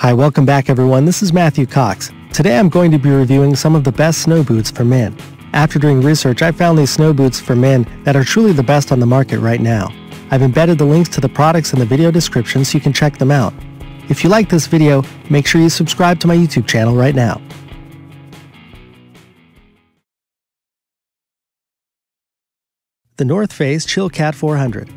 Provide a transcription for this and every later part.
Hi, welcome back everyone. This is Matthew Cox. Today I'm going to be reviewing some of the best snow boots for men. After doing research, I found these snow boots for men that are truly the best on the market right now. I've embedded the links to the products in the video description so you can check them out. If you like this video, make sure you subscribe to my YouTube channel right now. The North Face Chilkat 400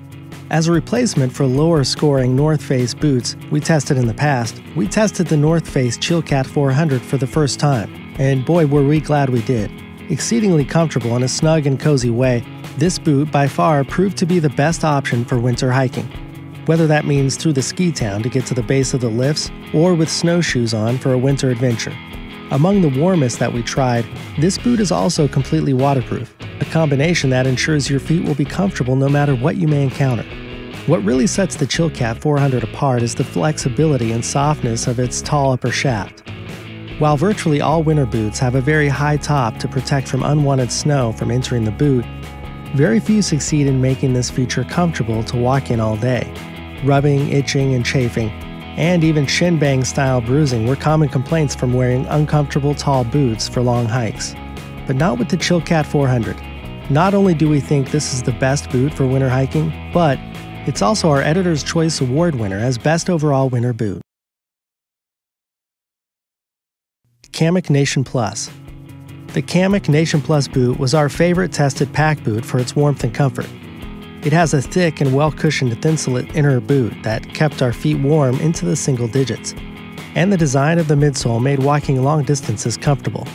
as a replacement for lower scoring North Face boots we tested in the past, we tested the North Face Chilkat 400 for the first time, and boy were we glad we did. Exceedingly comfortable in a snug and cozy way, this boot by far proved to be the best option for winter hiking. Whether that means through the ski town to get to the base of the lifts or with snowshoes on for a winter adventure. Among the warmest that we tried, this boot is also completely waterproof, a combination that ensures your feet will be comfortable no matter what you may encounter. What really sets the Chilkat 400 apart is the flexibility and softness of its tall upper shaft. While virtually all winter boots have a very high top to protect from unwanted snow from entering the boot, very few succeed in making this feature comfortable to walk in all day. Rubbing, itching, and chafing, and even shin bang style bruising were common complaints from wearing uncomfortable tall boots for long hikes. But not with the Chilkat 400. Not only do we think this is the best boot for winter hiking, but it's also our Editor's Choice Award winner as Best Overall Winter Boot. Kamik Nation Plus. The Kamik Nation Plus boot was our favorite tested pack boot for its warmth and comfort. It has a thick and well cushioned thinsulate inner boot that kept our feet warm into the single digits, and the design of the midsole made walking long distances comfortable,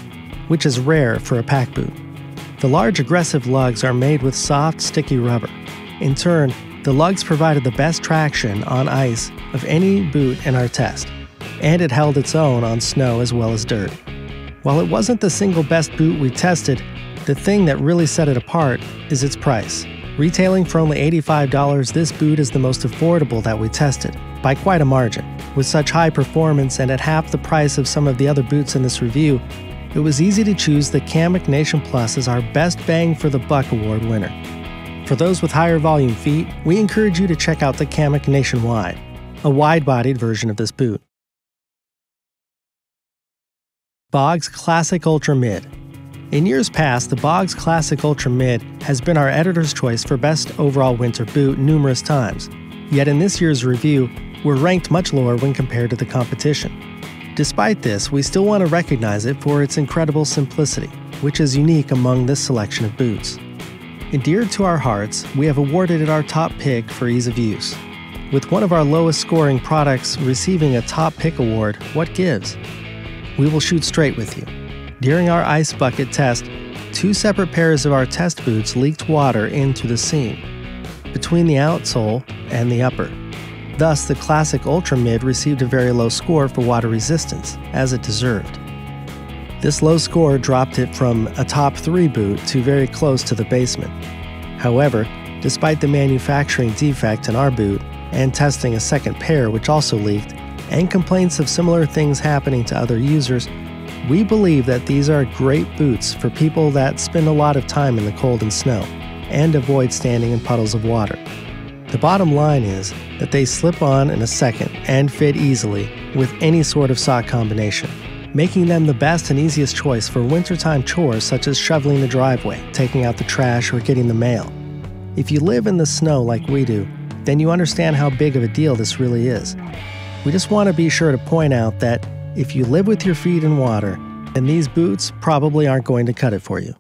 which is rare for a pack boot. The large aggressive lugs are made with soft, sticky rubber. In turn, the lugs provided the best traction on ice of any boot in our test, and it held its own on snow as well as dirt. While it wasn't the single best boot we tested, the thing that really set it apart is its price. Retailing for only $85, this boot is the most affordable that we tested, by quite a margin. With such high performance and at half the price of some of the other boots in this review, it was easy to choose the Kamik Nation Plus as our Best Bang for the Buck Award winner. For those with higher volume feet, we encourage you to check out the Kamik Nationwide, a wide-bodied version of this boot. Bogs Classic Ultra Mid. In years past, the Bogs Classic Ultra Mid has been our editor's choice for best overall winter boot numerous times. Yet in this year's review, we're ranked much lower when compared to the competition. Despite this, we still want to recognize it for its incredible simplicity, which is unique among this selection of boots. Endeared to our hearts, we have awarded it our top pick for ease of use. With one of our lowest scoring products receiving a top pick award, what gives? We will shoot straight with you. During our ice bucket test, two separate pairs of our test boots leaked water into the seam, between the outsole and the upper. Thus, the classic Ultra Mid received a very low score for water resistance, as it deserved. This low score dropped it from a top 3 boot to very close to the basement. However, despite the manufacturing defect in our boot and testing a second pair which also leaked, and complaints of similar things happening to other users, we believe that these are great boots for people that spend a lot of time in the cold and snow and avoid standing in puddles of water. The bottom line is that they slip on in a second and fit easily with any sort of sock combination making them the best and easiest choice for wintertime chores such as shoveling the driveway, taking out the trash, or getting the mail. If you live in the snow like we do, then you understand how big of a deal this really is. We just want to be sure to point out that if you live with your feet in water, then these boots probably aren't going to cut it for you.